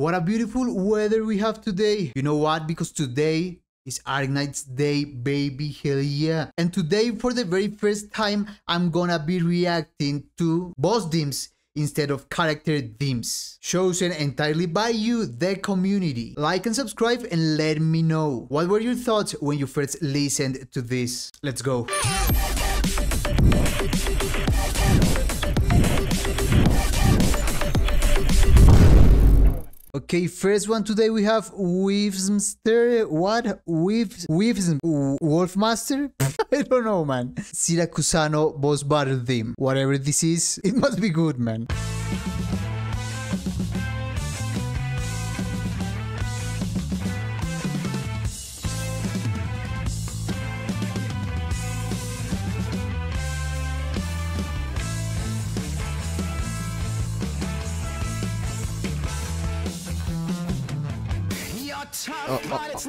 What a beautiful weather we have today. You know what? Because today is Arknights Day, baby, hell yeah. And today, for the very first time, I'm gonna be reacting to boss themes instead of character themes. Chosen entirely by you, the community. Like and subscribe and let me know. What were your thoughts when you first listened to this? Let's go. Okay, first one today we have Weavemster. What? Weaves, Weaves, Wolfmaster? I don't know, man. Siracusano boss battle theme. Whatever this is, it must be good, man. Oh,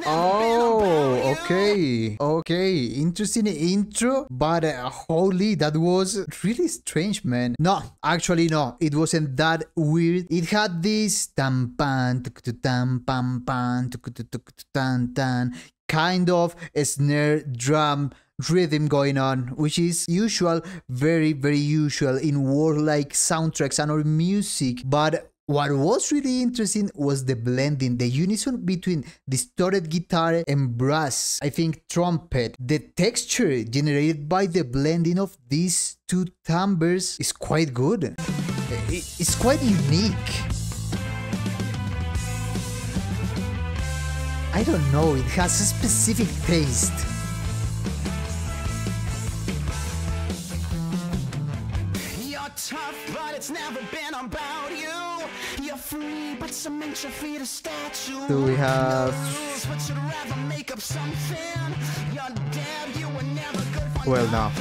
oh, okay, okay, interesting intro, but uh, holy, that was really strange, man. No, actually, no, it wasn't that weird. It had this kind of snare drum rhythm going on, which is usual, very, very usual in war-like soundtracks and or music. But what was really interesting was the blending, the unison between distorted guitar and brass, I think trumpet. The texture generated by the blending of these two timbres is quite good. It's quite unique. I don't know, it has a specific taste. tough, but it's never been about Do we have? Well, now.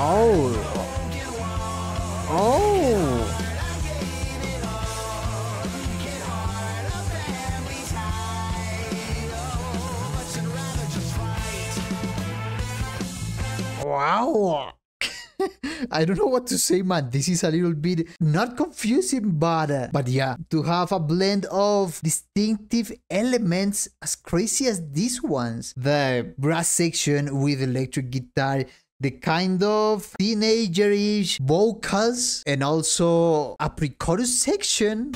Oh. Oh. Wow. I don't know what to say, man. This is a little bit not confusing, but uh, but yeah, to have a blend of distinctive elements as crazy as these ones. The brass section with electric guitar, the kind of teenagerish vocals, and also a pre-chorus section.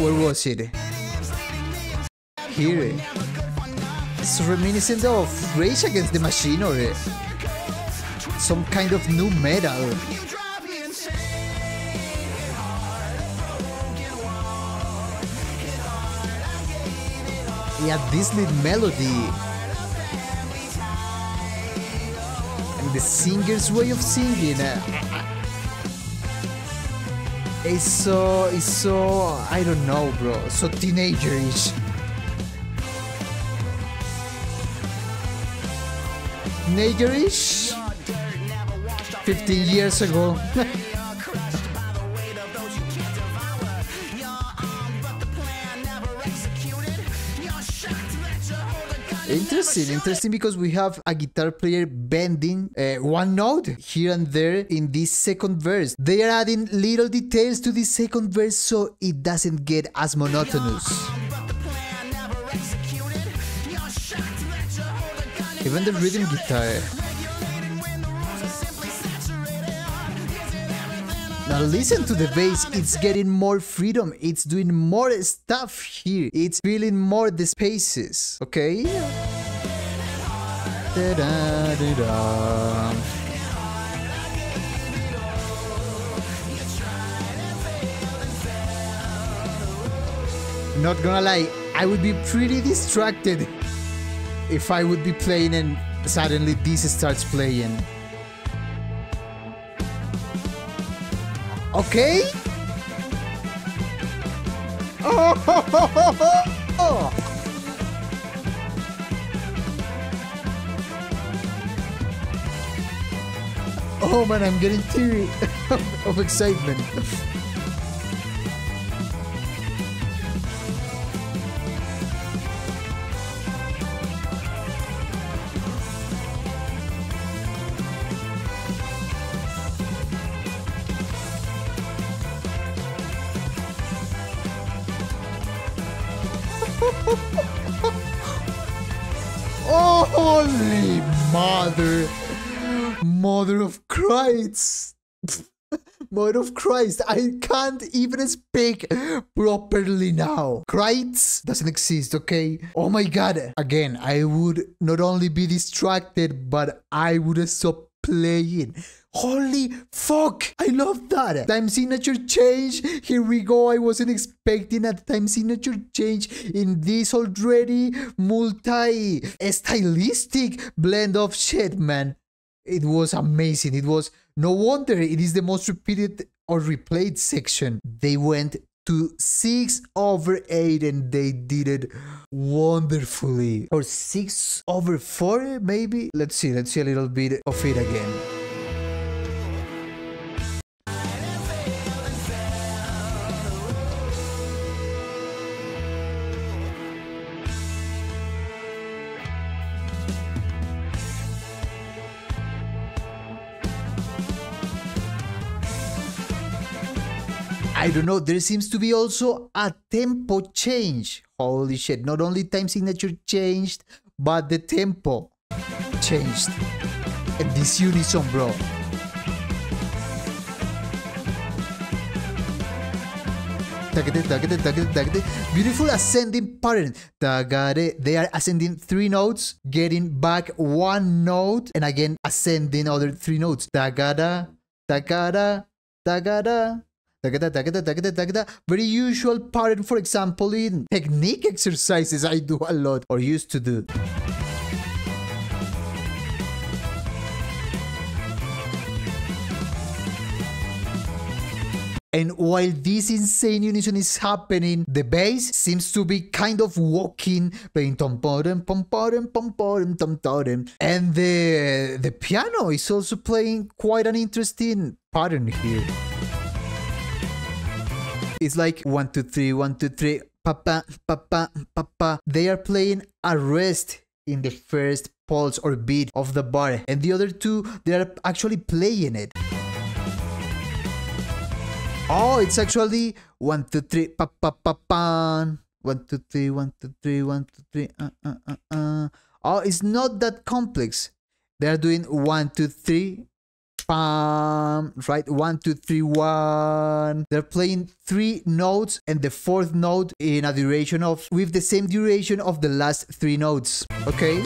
Where was it? Here. It's reminiscent of Rage Against the Machine or eh, some kind of nu metal. Yeah, this lead melody. And the singer's way of singing. Eh. It's so, it's so, I don't know, bro, so teenagerish. Teenagerish 15 years ago. Interesting, interesting because we have a guitar player bending uh, one note here and there in this second verse. They are adding little details to this second verse so it doesn't get as monotonous. Even the rhythm guitar. Now listen to the bass, it's getting more freedom, it's doing more stuff here, it's filling more the spaces, okay? Da -da -da Not gonna lie, I would be pretty distracted if I would be playing and suddenly this starts playing. Okay? Oh, oh, oh, man, I'm getting teary of excitement. Mother, mother of Christ. Mother of Christ, I can't even speak properly now. Christ doesn't exist, okay? Oh my god. Again, I would not only be distracted, but I would stop playing. Holy fuck! I love that! Time signature change. Here we go. I wasn't expecting a time signature change in this already multi stylistic blend of shit, man. It was amazing. It was no wonder it is the most repeated or replayed section. They went to 6 over 8 and they did it wonderfully. Or 6 over 4 maybe? Let's see, let's see a little bit of it again. Don't know, there seems to be also a tempo change. Holy shit, not only time signature changed, but the tempo changed. And this unison, bro. Beautiful ascending pattern. They are ascending three notes, getting back one note, and again ascending other three notes. Tagada, tagada, tagada, very usual pattern, for example, in technique exercises I do a lot or used to do. And while this insane unison is happening, the bass seems to be kind of walking, playing tom tom tom tom tom and the the piano is also playing quite an interesting pattern here. It's like one, two, three, one, two, three, papa, papa, papa. They are playing a rest in the first pulse or beat of the bar, and the other two, they are actually playing it. Oh, it's actually one, two, three, pa pa pa pa. One, two, three, one, two, three, one, two, three. Uh, uh, uh, uh. Oh, it's not that complex. They are doing one, two, three, Bam, right? One, two, three, one. They're playing three notes and the fourth note in a duration of, with the same duration of the last three notes. Okay?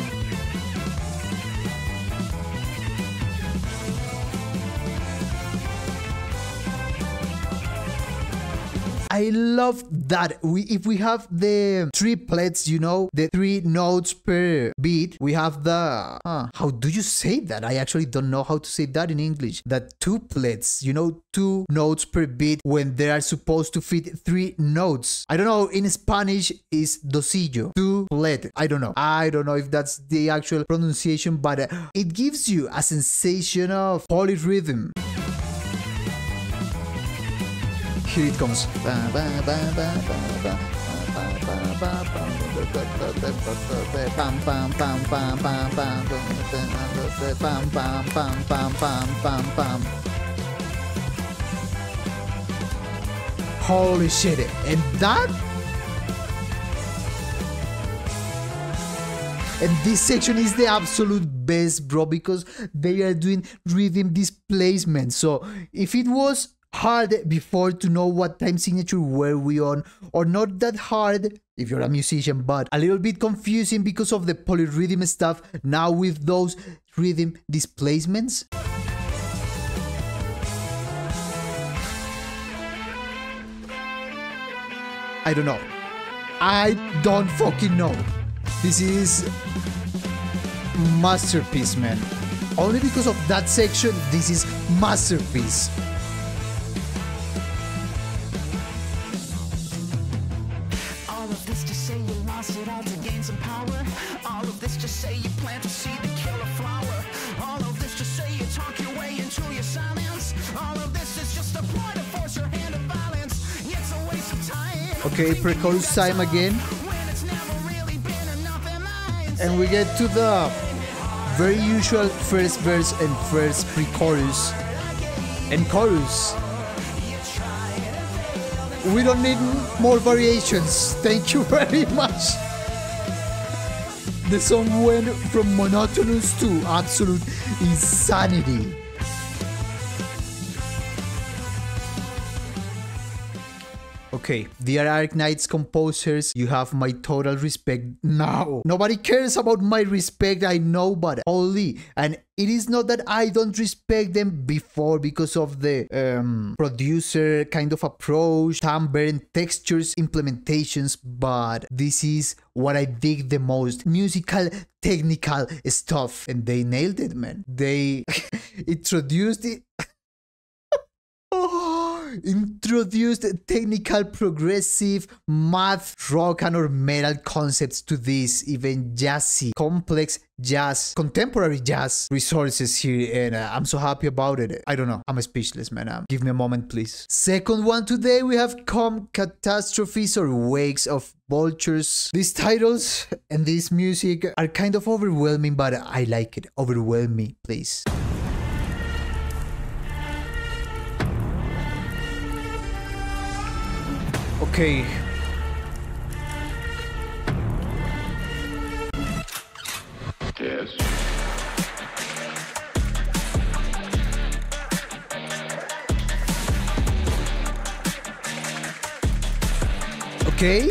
I love that. We if we have the triplets, you know, the three notes per beat, we have the huh, how do you say that? I actually don't know how to say that in English. That tuplets, you know, two notes per beat when they are supposed to fit three notes. I don't know. In Spanish is dosillo. Tuplet. I don't know. I don't know if that's the actual pronunciation, but uh, it gives you a sensation of polyrhythm. Here it comes. Holy shit. And that and this section is the absolute best bro because they are doing rhythm displacement so if it was hard before to know what time signature were we on or not that hard if you're a musician but a little bit confusing because of the polyrhythm stuff now with those rhythm displacements. I don't know. I don't fucking know. This is masterpiece man. Only because of that section this is masterpiece Okay, pre-chorus time again. And we get to the very usual first verse and first pre-chorus and chorus. We don't need more variations. Thank you very much. the song went from monotonous to absolute insanity. Okay, the Arknights composers, you have my total respect now. Nobody cares about my respect, I know, but only. And it is not that I don't respect them before because of the um, producer kind of approach, timbre and textures implementations, but this is what I dig the most. Musical, technical stuff. And they nailed it, man. They introduced it. introduced technical progressive math rock and or metal concepts to this even jazzy complex jazz contemporary jazz resources here and uh, i'm so happy about it. I don't know. I'm speechless man. Um, give me a moment please. Second one today we have come catastrophes or wakes of vultures. These titles and this music are kind of overwhelming but i like it. Overwhelm me please Okay. Yes. Okay.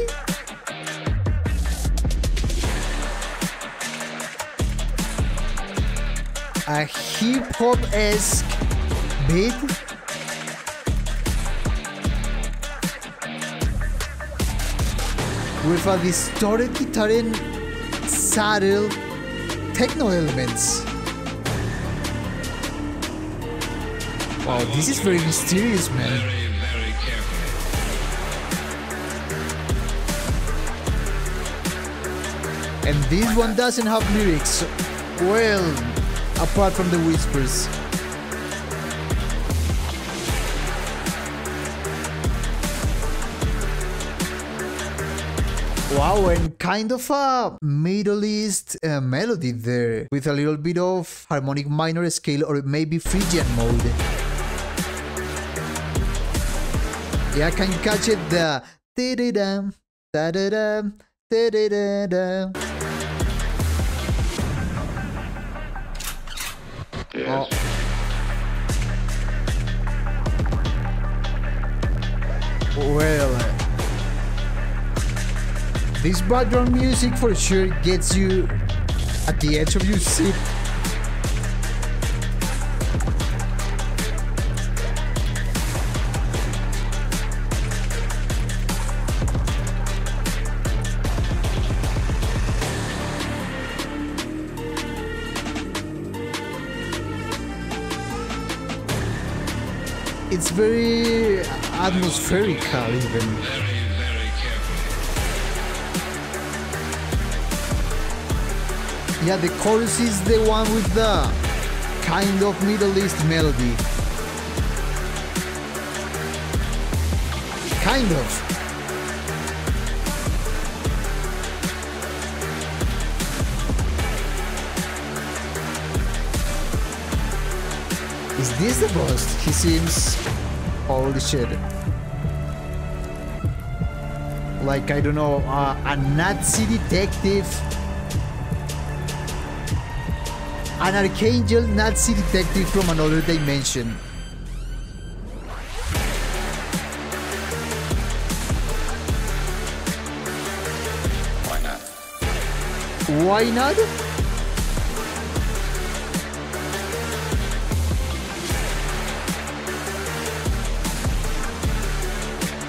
A hip hop esque beat with a distorted guitar and subtle techno elements. Wow, this is very mysterious, man. Very, very. And this one doesn't have lyrics. Well, apart from the whispers. Wow, and kind of a Middle East uh, melody there, with a little bit of harmonic minor scale or maybe Phrygian mode. Yeah, I can catch it? The da-da-dum, da-da-dum, da-da-da-dum. Yes. Well, this background music for sure gets you at the edge of your seat. It's very atmospherical even. Yeah, the chorus is the one with the kind of Middle East melody. Kind of. Is this the boss? He seems... Holy shit. Like, I don't know, uh, a Nazi detective an archangel Nazi detective from another dimension. Why not? Why not?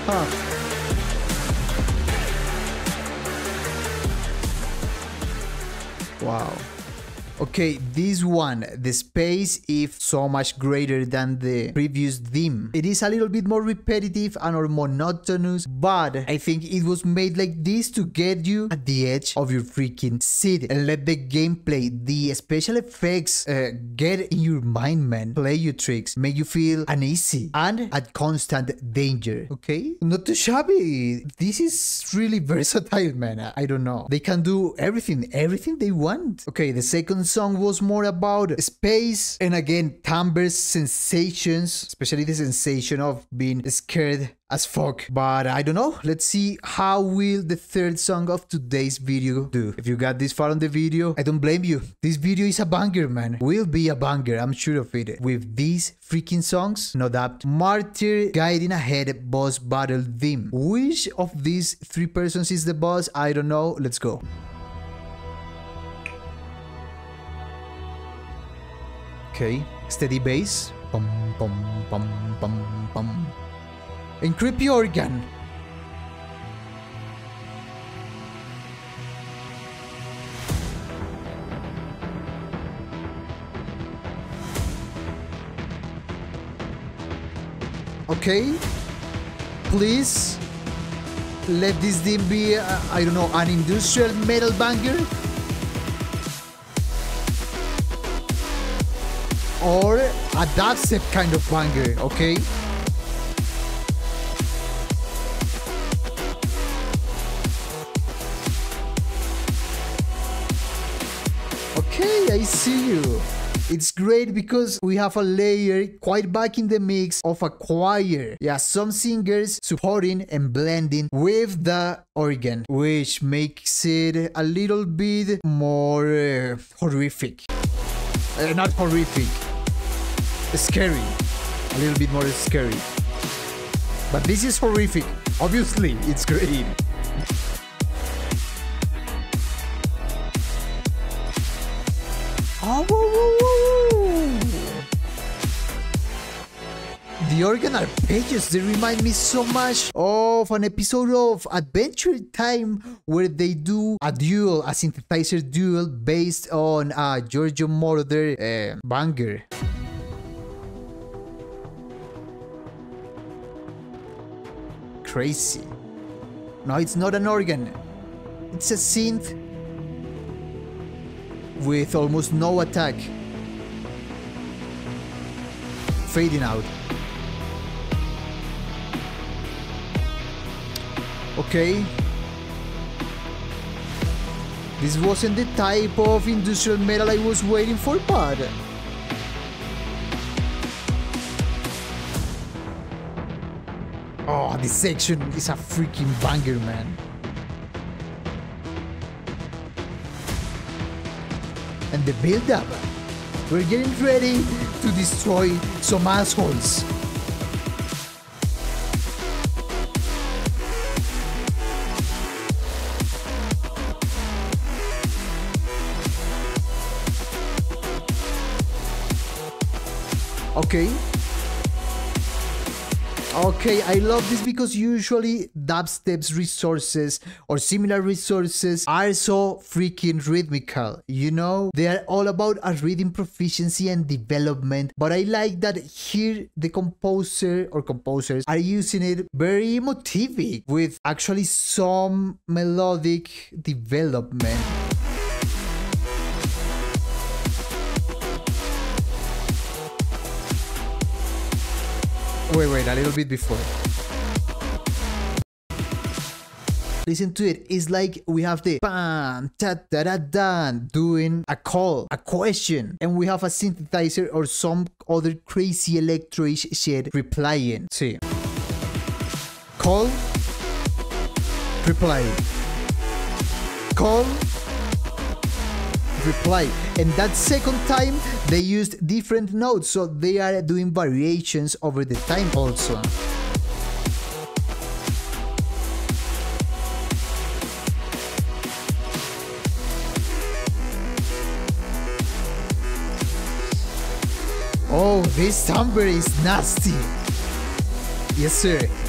Huh. Okay, this one, the space is so much greater than the previous theme. It is a little bit more repetitive and or monotonous, but I think it was made like this to get you at the edge of your freaking seat and let the gameplay, the special effects uh, get in your mind, man. Play your tricks, make you feel uneasy and at constant danger. Okay? Not too shabby. This is really versatile, man. I I don't know. They can do everything, everything they want. Okay, the second song song was more about space and again timbres sensations, especially the sensation of being scared as fuck. But I don't know. Let's see how will the third song of today's video do. If you got this far on the video, I don't blame you. This video is a banger, man. Will be a banger, I'm sure of it. With these freaking songs, no doubt. Martyr guiding ahead boss battle theme. Which of these three persons is the boss? I don't know. Let's go. Okay, steady bass. Bum bum bum bum bum. And creepy organ. Okay, please let this thing be, uh, I don't know, an industrial metal banger? Or a dubstep kind of banger, okay? Okay, I see you. It's great because we have a layer quite back in the mix of a choir. Yeah, some singers supporting and blending with the organ, which makes it a little bit more uh, horrific. Uh, not horrific, scary. A little bit more scary. But this is horrific. Obviously, it's great. Oh, woo, woo, woo. The organ arpeggios, they remind me so much of an episode of Adventure Time where they do a duel, a synthesizer duel based on a Giorgio Moroder uh, banger. Crazy. No, it's not an organ. It's a synth with almost no attack. Fading out. Okay. This wasn't the type of industrial metal I was waiting for, but... Oh, this section is a freaking banger, man. and the build-up. We're getting ready to destroy some assholes. Okay. Okay, I love this because usually dubstep's resources or similar resources are so freaking rhythmical, you know? They are all about a rhythm proficiency and development, but I like that here the composer or composers are using it very motivic with actually some melodic development. Wait, wait, a little bit before. Listen to it. It's like we have the bam, ta da da da, doing a call, a question, and we have a synthesizer or some other crazy electro-ish shit replying. See. Call, reply. Call, reply and that second time they used different notes so they are doing variations over the time also. Oh this timbre is nasty. Yes sir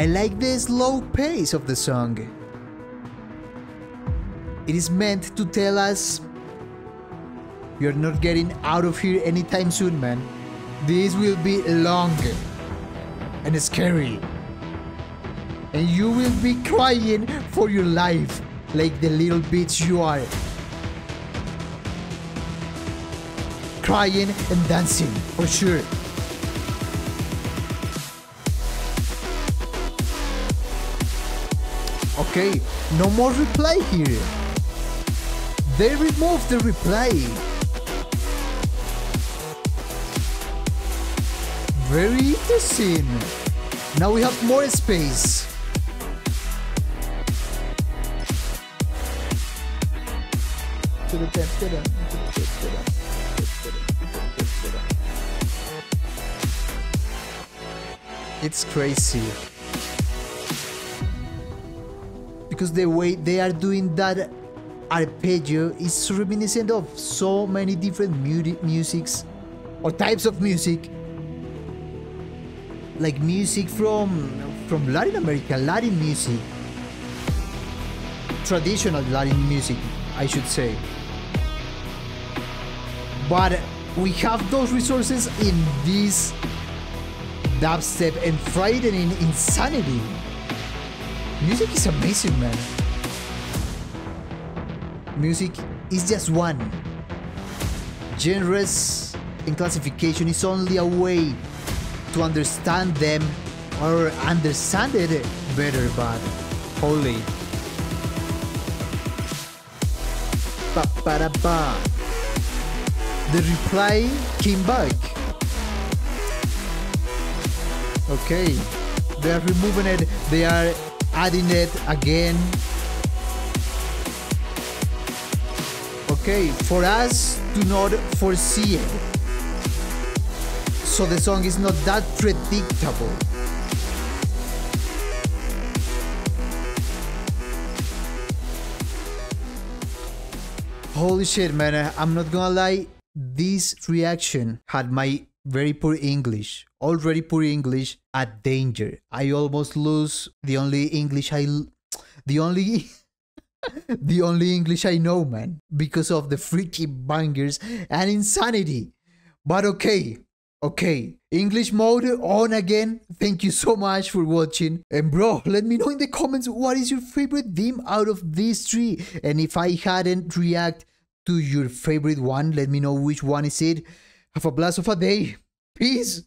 I like the slow pace of the song. It is meant to tell us you're not getting out of here anytime soon, man. This will be long and scary. And you will be crying for your life like the little bitch you are. crying and dancing for sure. Okay, no more replay here. They removed the replay. Very interesting. Now we have more space. It's crazy. Because the way they are doing that arpeggio is reminiscent of so many different mu- musics or types of music like music from from Latin America, Latin music, traditional Latin music, I should say. But we have those resources in this dubstep and frightening insanity. Music is amazing, man. Music is just one. Genres and classification is only a way to understand them or understand it better, but holy. Ba ba da ba. The reply came back. Okay, they are removing it, they are adding it again. Okay, for us to not foresee it so the song is not that predictable. Holy shit, man. I'm not gonna lie. This reaction had my very poor English, already poor English, at danger. I almost lose the only English I. The only. the only English I know, man. Because of the freaky bangers and insanity. But okay, Okay, English mode on again. Thank you so much for watching. And bro, let me know in the comments what is your favorite theme out of these three. And if I hadn't react to your favorite one, let me know which one is it. Have a blast of a day. Peace.